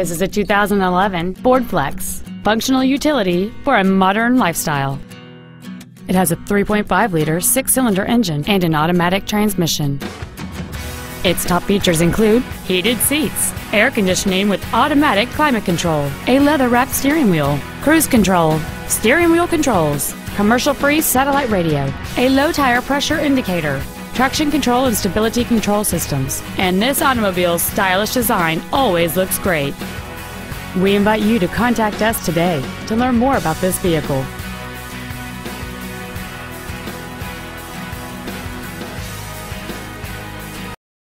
This is a 2011 Ford Flex, functional utility for a modern lifestyle. It has a 3.5-liter six-cylinder engine and an automatic transmission. Its top features include heated seats, air conditioning with automatic climate control, a leather-wrapped steering wheel, cruise control, steering wheel controls, commercial-free satellite radio, a low tire pressure indicator, traction control and stability control systems, and this automobile's stylish design always looks great. We invite you to contact us today to learn more about this vehicle.